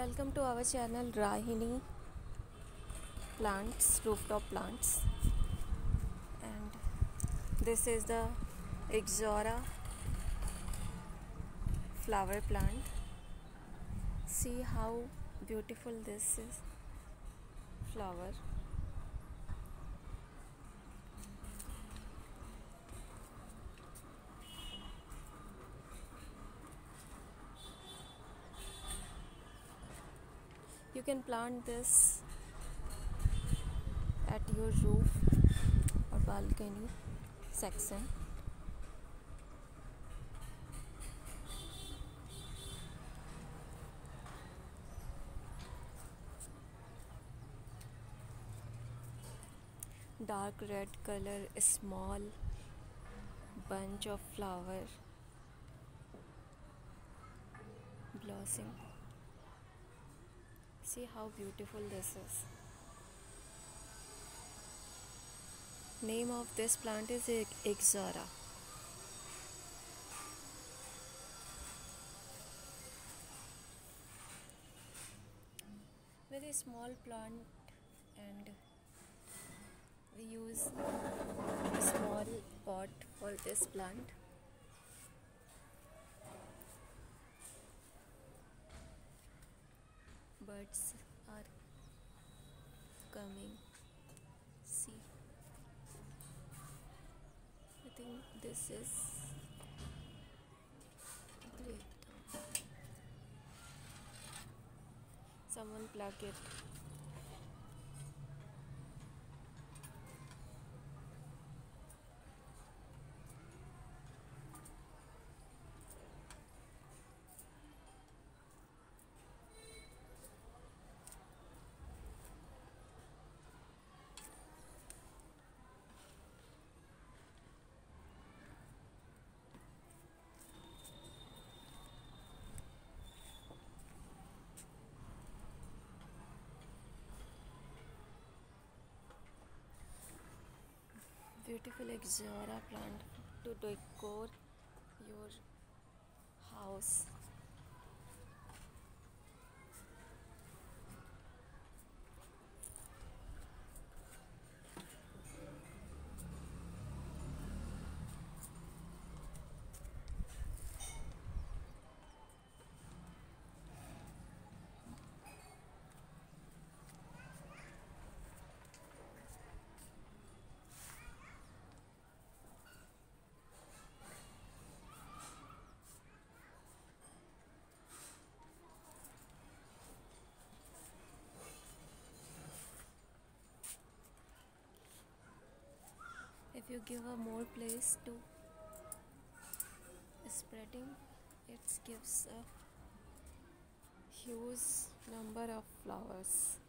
Welcome to our channel Rahini Plants, Rooftop Plants. And this is the Ixora flower plant. See how beautiful this is flower. You can plant this at your roof or balcony section. Dark red color small bunch of flower blossom See how beautiful this is. Name of this plant is Ixora. Very small plant and we use a small pot for this plant. Birds are coming. See. I think this is someone plug it beautiful Ixora plant to decor your house you give a more place to spreading it gives a huge number of flowers